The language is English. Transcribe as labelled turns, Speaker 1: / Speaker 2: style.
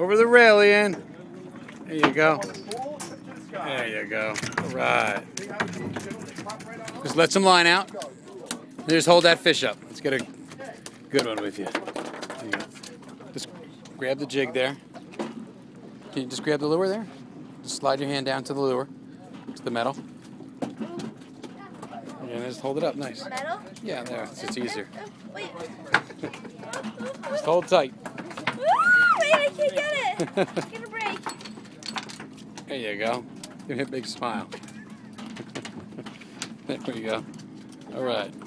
Speaker 1: Over the rail, Ian. There you go. There you go. All right. Just let some line out. And just hold that fish up. Let's get a good one with you. You. Just grab the jig there. Can you just grab the lure there? Just slide your hand down to the lure, to the metal. And just hold it up nice.
Speaker 2: Metal?
Speaker 1: Yeah, there. It's just easier. Just hold tight.
Speaker 2: Get it. A break.
Speaker 1: There you go. Give me a big smile. there we go. All right. Now